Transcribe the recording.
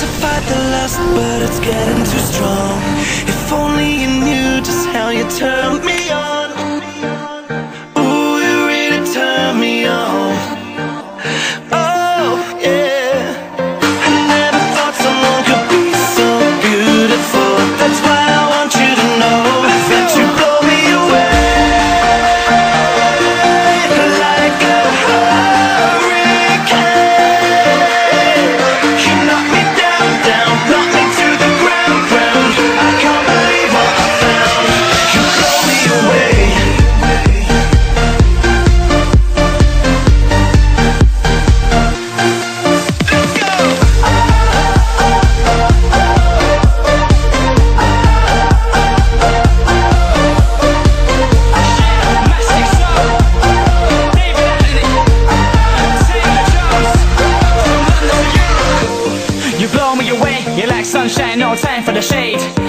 to fight the lust, but it's getting too strong. If only you knew just how you turned me. blow me away. You're like sunshine, no time for the shade.